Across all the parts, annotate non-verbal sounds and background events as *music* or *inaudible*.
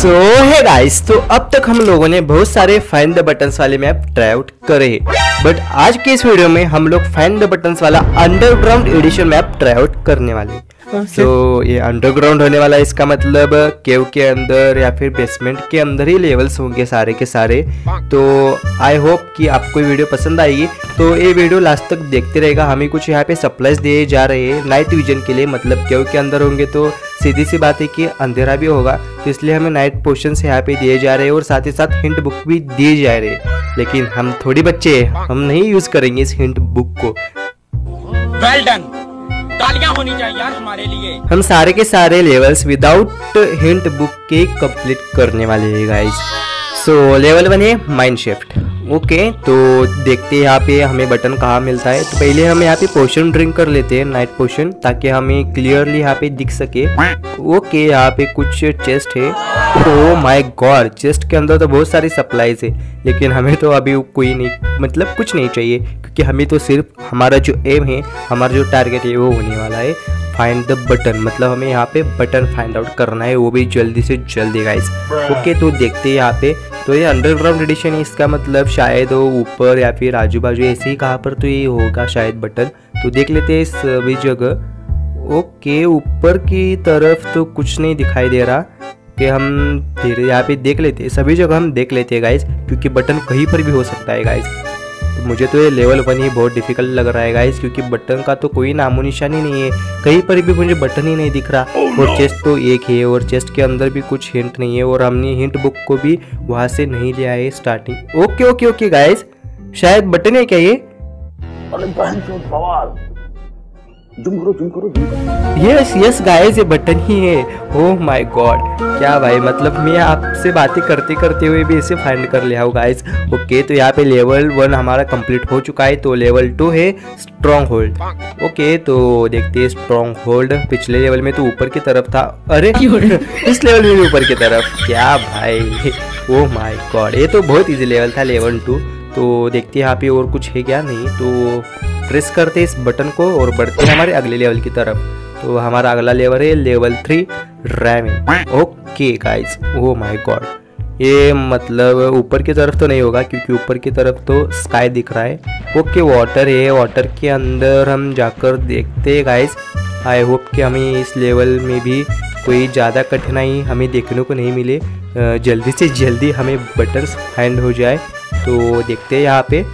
सो है गाइस तो अब तक हम लोगों ने बहुत सारे फाइन द बटन्स वाले मैप ट्राई आउट करे बट आज के इस वीडियो में हम लोग फाइन द बटन वाला underground edition map try out करने वाले सो? so, ये अंडरग्राउंड होने वाला है इसका मतलब केव के अंदर या फिर बेसमेंट के अंदर ही लेवल्स होंगे सारे के सारे। तो आई होप कि आपको वीडियो पसंद आएगी। तो ये वीडियो लास्ट तक देखते रहेगा। हमें कुछ यहाँ पे सप्लाईज दिए जा रहे हैं नाइट विजन के लिए मतलब केव के अंदर होंगे तो सीधी सी बात है कि अंधेरा भी होगा। तो इसलिए हमें नाइट पोर्शन यहाँ पे दिए जा रहे हैं और साथ ही साथ हिंट बुक भी दिए जा रहे हैं। लेकिन हम थोड़ी बच्चे हैं हम नहीं यूज़ करेंगे इस हिंट बुक को। वेल well डन तालियाँ होनी चाहिए यार हमारे लिए। हम सारे के सारे लेवल्स विदाउट हिंट बुक के कंप्लीट करने वाले हैं गाइस सो लेवल वन है माइंड शिफ्ट ओके तो देखते हैं यहाँ पे हमें बटन कहाँ मिलता है। तो पहले हम यहाँ पे पोशन ड्रिंक कर लेते हैं नाइट पोशन ताकि हमें क्लियरली यहाँ पे दिख सके। ओके यहाँ पे कुछ चेस्ट है। ओ माय गॉड चेस्ट के अंदर तो बहुत सारी सप्लाईज है, लेकिन हमें तो अभी कोई नहीं मतलब कुछ नहीं चाहिए, क्योंकि हमें तो सिर्फ़ हमारा जो एम है, हमारा जो टारगेट है, वो होने वाला है। फाइंड द बटन मतलब हमें यहाँ पे बटन फाइंड आउट करना है वो भी जल्दी से जल्दी गाइस ओके तो देखते हैं यहाँ पे. तो ये अंडरग्राउंड एडिशन है इसका मतलब शायद वो ऊपर या फिर आजू बाजू ऐसे ही कहाँ पर तो ये होगा शायद बटन तो देख लेते हैं सभी जगह. ओके ऊपर की तरफ़ तो कुछ नहीं दिखाई दे रहा कि हम फिर यहाँ पे देख लेते हैं. सभी जगह हम देख लेते हैं गाइज़ क्योंकि बटन कहीं पर भी हो सकता है गाइज़ तो मुझे तो ये लेवल वन ही बहुत डिफ़िकल्ट लग रहा है गाइस क्योंकि बटन का तो कोई नामो निशान ही नहीं है। कहीं पर भी मुझे बटन ही नहीं दिख रहा। Oh, और चेस्ट तो एक है और चेस्ट के अंदर भी कुछ हिंट नहीं है और हमने हिंट बुक को भी वहाँ से नहीं लिया है starting okay okay okay guys शायद बटन है क्या ये? जूम करो जूम करो जूम करो। यस यस गाइस ये बटन ही है। ओह माय गॉड क्या भाई मतलब मैं आपसे बातें करते करते हुए भी इसे फाइंड कर लिया हूँ गाइस ओके तो यहाँ पे लेवल वन हमारा कंप्लीट हो चुका है तो लेवल टू है स्ट्रॉन्ग होल्ड ओके तो देखते हैं स्ट्रॉन्ग होल्ड पिछले लेवल में तो ऊपर की तरफ़ था। अरे इस लेवल में भी ऊपर की तरफ़। क्या भाई? ओह माय गॉड ये तो बहुत इजी लेवल था लेवल टू तो देखते हैं यहाँ पे और कुछ है क्या? नहीं तो प्रेस करते इस बटन को और बढ़ते हैं हमारे अगले लेवल की तरफ़। तो हमारा अगला लेवल है level three, ramming. Okay guys oh my god ये मतलब ऊपर की तरफ़ तो नहीं होगा, क्योंकि ऊपर की तरफ़ तो स्काई दिख रहा है। ओके वाटर है वाटर के अंदर हम जाकर देखते हैं गाइस आई होप कि हमें इस लेवल में भी कोई ज़्यादा कठिनाई हमें देखने को नहीं मिले। जल्दी से जल्दी हमें बटन्स हैंड हो जाए। तो देखते हैं यहाँ पे।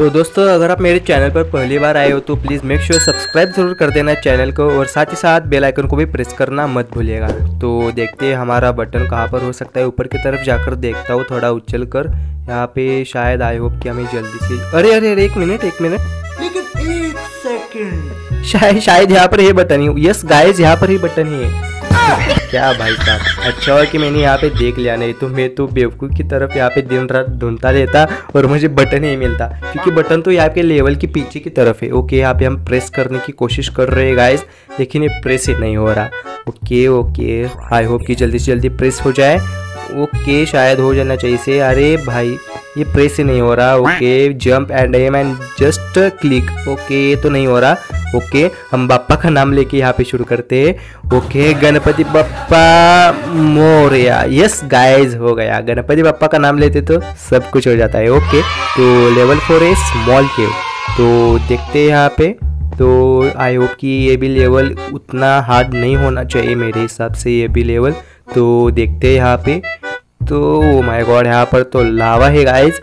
तो दोस्तों अगर आप मेरे चैनल पर पहली बार आए हो तो प्लीज़ मेक श्योर सब्सक्राइब ज़रूर कर देना चैनल को और साथ ही साथ बेल आइकन को भी प्रेस करना मत भूलिएगा। तो देखते हैं हमारा बटन कहाँ पर हो सकता है। ऊपर की तरफ़ जाकर देखता हूँ थोड़ा उछल कर। यहाँ पे शायद आई होप कि हमें जल्दी से अरे अरे अरे एक मिनट एक मिनट लेकिन एक सेकंड शायद शायद यहाँ पर ये बटन ही यस गाइस यहाँ पर ही बटन ही है। क्या भाई साहब? अच्छा है कि मैंने यहाँ पे देख लिया, नहीं तो मैं तो बेवकूफ़ की तरफ़ यहाँ पे दिन रात ढूंढता रहता और मुझे बटन ही मिलता, क्योंकि बटन तो यहाँ के लेवल के पीछे की तरफ़ है। ओके, यहाँ पे हम प्रेस करने की कोशिश कर रहे हैं गाइस लेकिन ये प्रेस ही नहीं हो रहा। ओके ओके आई होप कि जल्दी से जल्दी प्रेस हो जाए। ओके शायद हो जाना चाहिए। से अरे भाई, ये प्रेस ही नहीं हो रहा। Okay jump and aim and just click okay, ये तो नहीं हो रहा। ओके, हम बापा का नाम लेके यहाँ पे शुरू करते हैं। Okay, Ganpati Bappa Morya. Yes guys हो गया। गणपति बप्पा का नाम लेते तो सब कुछ हो जाता है। ओके तो लेवल फोर है स्मॉल केव तो देखते हैं यहाँ पे। तो आई होप कि ये भी लेवल उतना हार्ड नहीं होना चाहिए मेरे हिसाब से ये भी लेवल तो देखते हैं यहाँ पे। तो माय गॉड यहाँ पर तो लावा है गाइज़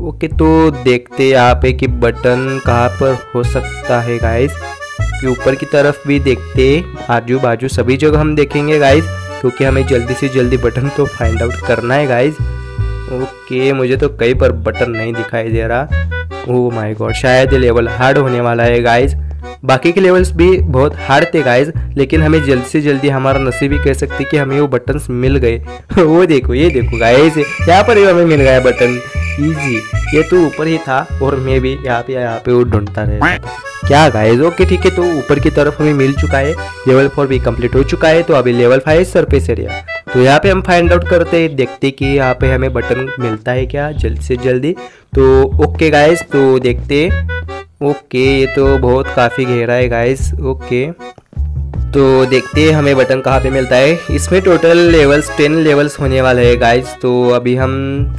ओके तो देखते यहाँ पे कि बटन कहाँ पर हो सकता है गाइज़ कि ऊपर की तरफ़ भी देखते आजू बाजू सभी जगह हम देखेंगे गाइज़ क्योंकि हमें जल्दी से जल्दी बटन तो फाइंड आउट करना है गाइज़ ओके मुझे तो कहीं पर बटन नहीं दिखाई दे रहा। ओह माय गॉड शायद लेवल हार्ड होने वाला है गाइस बाकी के लेवल्स भी बहुत हार्ड थे गाइज़ लेकिन हमें जल्दी से जल्दी हमारा नसीब ही कह सकते कि हमें वो बटन मिल गए। *laughs* वो देखो, ये देखो गाइज़ यहाँ पर हमें मिल गया बटन इजी ये तो ऊपर ही था, और मैं भी यहाँ पे यहाँ पे वो ढूंढता रहे क्या गाइज़ ओके ठीक है तो ऊपर की तरफ़ हमें मिल चुका है। लेवल फोर भी कंप्लीट हो चुका है तो अभी लेवल फाइव सरफेस एरिया तो यहाँ पे हम फाइंड आउट करते हैं, देखते कि यहाँ पे हमें बटन मिलता है क्या, जल्दी से जल्दी। तो ओके गाइज़ तो देखते ओके ये तो बहुत काफ़ी गहरा है गाइस ओके तो देखते हैं हमें बटन कहाँ पे मिलता है. इसमें टोटल लेवल्स टेन लेवल्स होने वाले हैं गाइस तो अभी हम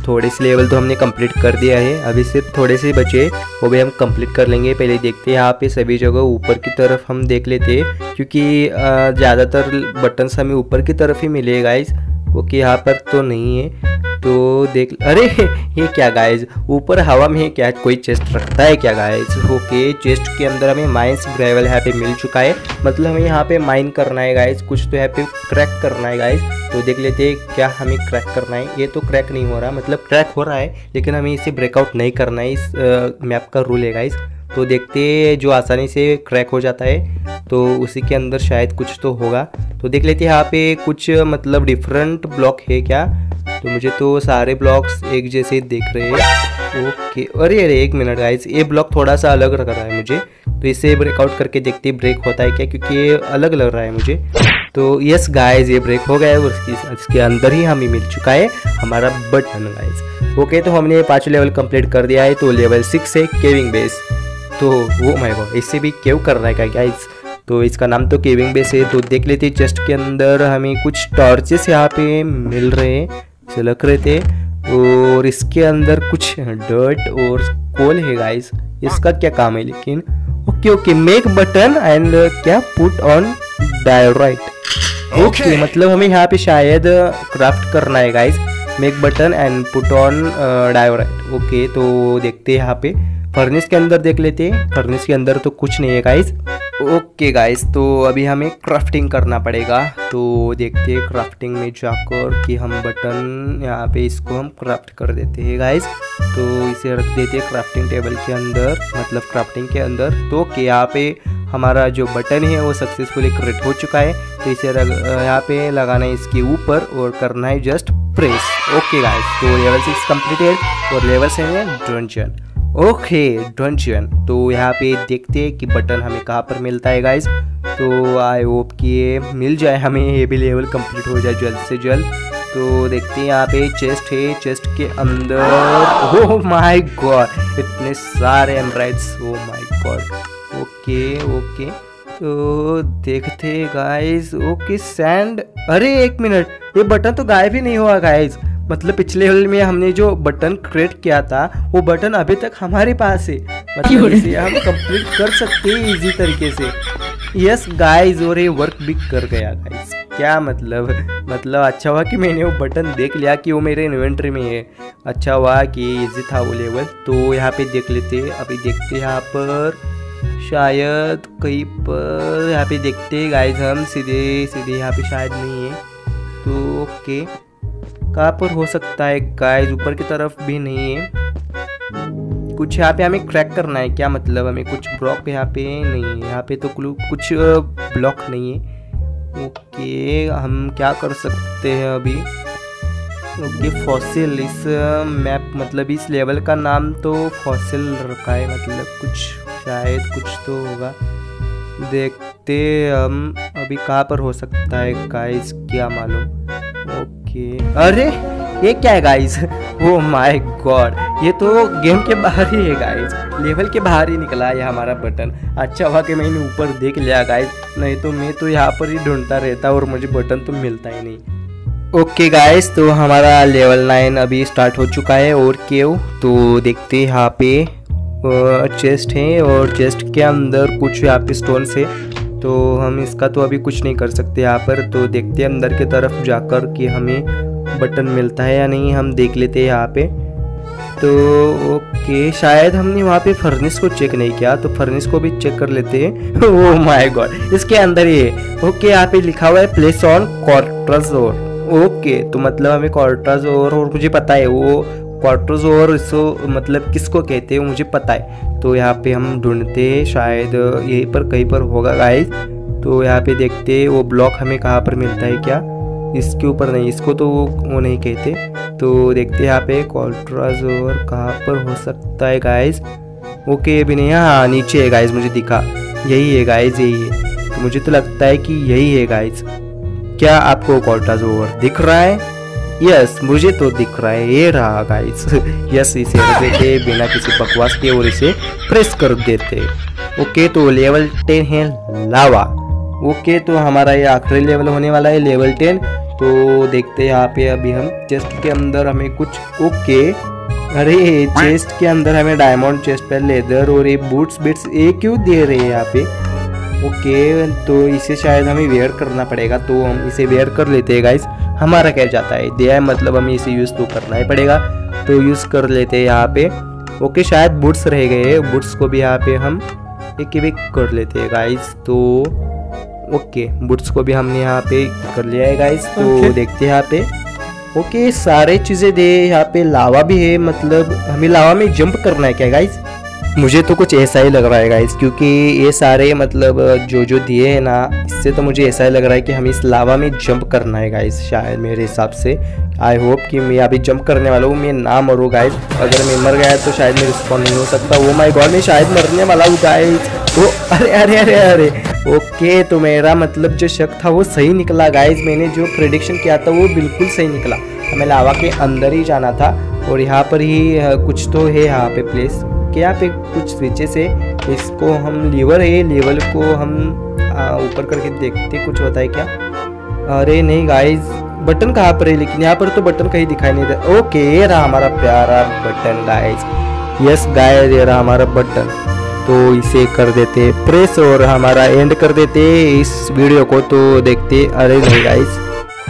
थोड़े से लेवल तो हमने कंप्लीट कर दिया है. अभी सिर्फ़ थोड़े से बचे वो भी हम कंप्लीट कर लेंगे. पहले देखते हैं यहाँ पे सभी जगह ऊपर की तरफ़ हम देख लेते हैं, क्योंकि ज़्यादातर बटन्स हमें ऊपर की तरफ़ ही मिले गाइस ओके यहाँ पर तो नहीं है. तो देख, अरे, ये क्या गाइज़ ऊपर हवा में क्या कोई चेस्ट रखता है क्या गाइज़ ओके चेस्ट के अंदर हमें माइंस ग्रेवल यहाँ पे मिल चुका है। मतलब हमें यहाँ पे माइन करना है गाइज़ कुछ तो यहाँ पे क्रैक करना है गाइज़ तो देख लेते हैं क्या हमें क्रैक करना है। ये तो क्रैक नहीं हो रहा मतलब क्रैक हो रहा है, लेकिन हमें इसे ब्रेकआउट नहीं करना है इस मैप का रूल है गाइज़ तो देखते जो आसानी से क्रैक हो जाता है तो उसी के अंदर शायद कुछ तो होगा। तो देख लेते हैं यहाँ पे कुछ मतलब डिफरेंट ब्लॉक है क्या? तो मुझे तो सारे ब्लॉक्स एक जैसे दिख रहे हैं। ओके। अरे अरे, एक मिनट गाइस ये ब्लॉक थोड़ा सा अलग लग रहा है मुझे। तो इसे ब्रेकआउट करके देखते ब्रेक होता है क्या? क्योंकि ये अलग लग रहा है मुझे। तो यस गाइस ये ब्रेक हो गया है और इसकी, इसके अंदर ही हमें मिल चुका है हमारा बटन गाइस ओके तो हमने पाँच लेवल कंप्लीट कर दिया है तो लेवल सिक्स है केविंग बेस तो वो माय गॉड इससे भी केव कर रहा है क्या गाइस तो इसका नाम तो केविंग बेस है तो देख लेते चेस्ट के अंदर हमें कुछ टॉर्चेस यहाँ पे मिल रहे हैं। झलक रहे थे और इसके अंदर कुछ डर्ट और कोल है गाइस इसका क्या काम है लेकिन? Okay okay make button and क्या? पुट ऑन डायोराइट ओके मतलब हमें यहाँ पे शायद क्राफ्ट करना है guys make button and put on diorite okay तो देखते हैं यहाँ पे. फर्नेस के अंदर देख लेते हैं। फर्नेस के अंदर तो कुछ नहीं है गाइस ओके गाइस तो अभी हमें क्राफ्टिंग करना पड़ेगा। तो देखते हैं क्राफ्टिंग में जाकर कि हम बटन यहाँ पे इसको हम क्राफ्ट कर देते हैं गाइस तो इसे रख देते हैं क्राफ्टिंग टेबल के अंदर मतलब क्राफ्टिंग के अंदर। तो कि यहाँ पे हमारा जो बटन है वो सक्सेसफुली क्रिएट हो चुका है। तो इसे यहाँ पे लगाना है इसके ऊपर और करना है जस्ट प्रेस ओके गाइस तो लेवल सिक्स कम्प्लीटेड और लेवल सेवन है डंजन ओके डंजन तो यहाँ पे देखते हैं कि बटन हमें कहाँ पर मिलता है गाइज़ तो आई होप कि ये मिल जाए हमें, ये भी लेवल कंप्लीट हो जाए जल्द से जल्द। तो देखते हैं यहाँ पे चेस्ट है चेस्ट के अंदर। ओह माय गॉड इतने सारे एम्ब्राइड्स oh my god okay okay तो देखते गाइस ओके सैंड अरे, एक मिनट ये बटन तो गायब ही नहीं हुआ गाइज़ मतलब पिछले हल में हमने जो बटन क्रिएट किया था वो बटन अभी तक हमारे पास है। मतलब इसे हम कंप्लीट कर सकते हैं इजी तरीके से। यस गाइस और ये वर्क भी कर गया गाइस क्या मतलब? मतलब अच्छा हुआ कि मैंने वो बटन देख लिया कि वो मेरे इन्वेंट्री में है। अच्छा हुआ कि इजी था वो लेवल तो यहाँ पे देख लेते अभी देखते यहाँ पर। शायद कहीं पर यहाँ पे देखते गाइस हम सीधे सीधे यहाँ पे शायद नहीं है। तो ओके कहाँ पर हो सकता है गाइस ऊपर की तरफ़ भी नहीं है। कुछ यहाँ पे हमें क्रैक करना है क्या मतलब? हमें कुछ ब्लॉक यहाँ पे नहीं है। यहाँ पे तो कुछ ब्लॉक नहीं है। ओके हम क्या कर सकते हैं अभी? ओके फॉसिल इस मैप मतलब इस लेवल का नाम तो फॉसिल रखा है मतलब कुछ, शायद कुछ तो होगा। देखते हम, अभी कहाँ पर हो सकता है गाइस क्या मालूम। ओके अरे, ये क्या है गाइस ओ माय गॉड ये तो गेम के बाहर ही है गाइस लेवल के बाहर ही निकला है हमारा बटन अच्छा हुआ कि मैंने ऊपर देख लिया गाइस नहीं तो मैं तो यहाँ पर ही ढूंढता रहता और मुझे बटन तो मिलता ही नहीं। ओके okay गाइस तो हमारा लेवल नाइन अभी स्टार्ट हो चुका है और केव तो देखते यहाँ पे। चेस्ट है और चेस्ट के अंदर कुछ यहाँ पे स्टोन है। तो हम इसका तो अभी कुछ नहीं कर सकते यहाँ पर। तो देखते हैं अंदर की तरफ़ जाकर कि हमें बटन मिलता है या नहीं, हम देख लेते हैं यहाँ पे। तो ओके, शायद हमने वहाँ पे फर्निस को चेक नहीं किया तो फर्निस को भी चेक कर लेते हैं। ओह माय गॉड इसके अंदर है ओके, यहाँ पे लिखा हुआ है प्लेस ऑन क्वार्टरजोर ओके तो मतलब हमें क्वार्टरजोर और मुझे पता है, वो क्वार्टर्स और इसको मतलब किसको कहते हैं मुझे पता है। तो यहाँ पे हम ढूंढते हैं, शायद यहीं पर कहीं पर होगा गाइस तो यहाँ पे देखते वो ब्लॉक हमें कहाँ पर मिलता है क्या? इसके ऊपर नहीं, इसको तो वो नहीं कहते। तो देखते यहाँ पे क्वार्टर्स और कहाँ पर हो सकता है गाइस ओके अभी नहीं हाँ नीचे है गाइस मुझे दिखा। यही है गाइस यही है। तो मुझे तो लगता है कि यही है गाइस क्या आपको क्वार्टर्स ओवर दिख रहा है? यस मुझे तो दिख रहा है ये रहा गाइस यस *laughs* इसे देते बिना किसी बकवास के और इसे प्रेस कर देते. ओके तो लेवल टेन है लावा ओके तो हमारा ये आखिरी लेवल होने वाला है लेवल टेन तो देखते हैं यहाँ पे अभी हम चेस्ट के अंदर हमें कुछ ओके अरे चेस्ट के अंदर हमें डायमंड चेस्ट पे लेदर और ये बूट्स बिट्स ये क्यों दे रहे हैं यहाँ पे? ओके तो इसे शायद हमें वेयर करना पड़ेगा तो हम इसे वेयर कर लेते हैं गाइस हमारा कह जाता है दिया है मतलब हमें इसे यूज़ तो करना ही पड़ेगा। तो यूज़ कर लेते हैं यहाँ पे। ओके शायद बुट्स रह गए बुट्स को भी यहाँ पे हम एक एक कर लेते हैं गाइस तो ओके बुट्स को भी हमने यहाँ पे कर लिया है गाइस तो Okay. देखते हैं यहाँ पे। ओके सारे चीज़ें दे। यहाँ पे लावा भी है मतलब हमें लावा में जंप करना है क्या गाइस मुझे तो कुछ ऐसा ही लग रहा है गाइस क्योंकि ये सारे मतलब जो जो दिए हैं ना, इससे तो मुझे ऐसा ही लग रहा है कि हमें इस लावा में जंप करना है गाइस शायद मेरे हिसाब से। आई होप कि मैं अभी जंप करने वाला हूँ, मैं ना मरूँ गाइस अगर मैं मर गया तो शायद मैं रिस्पॉन्ड नहीं हो सकता। वो माई गॉड मैं शायद मरने वाला हूँ गाइस ओ अरे अरे अरे अरे। ओके तो मेरा मतलब जो शक था वो सही निकला गाइस मैंने जो प्रिडिक्शन किया था वो बिल्कुल सही निकला। हमें लावा के अंदर ही जाना था और यहाँ पर ही कुछ तो है यहाँ पे प्लेस यहाँ पे कुछ स्विचेस है इसको हम लीवर है लीवर को हम ऊपर करके देखते कुछ होता है क्या? अरे नहीं गाइस बटन कहाँ पर है? लेकिन यहाँ पर तो बटन कहीं दिखाई नहीं दे ओके ये रहा हमारा प्यारा बटन गाइस यस गाइस ये रहा हमारा बटन तो इसे कर देते प्रेस और हमारा एंड कर देते इस वीडियो को तो देखते, अरे नहीं गाइस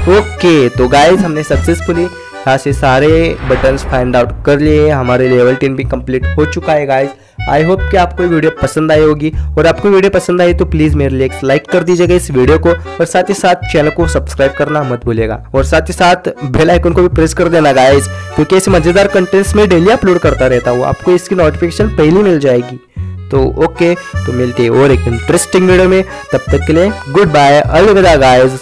ओके तो गाइस हमने सक्सेसफुली यहाँ से सारे बटन्स फाइंड आउट कर लिए हमारे लेवल टेन भी कंप्लीट हो चुका है गाइस आई होप कि आपको वीडियो पसंद आई होगी। और आपको वीडियो पसंद आई तो प्लीज़ मेरे लिए लाइक कर दीजिएगा इस वीडियो को। और साथ ही साथ चैनल को सब्सक्राइब करना मत भूलेगा और साथ ही साथ बेल आइकन को भी प्रेस कर देना गाइज़ क्योंकि ऐसे मज़ेदार कंटेंट्स में डेली अपलोड करता रहता हूँ। आपको इसकी नोटिफिकेशन पहले मिल जाएगी। तो ओके तो मिलते हैं और एक इंटरेस्टिंग वीडियो में। तब तक के लिए गुड बाय अलविदा गाइस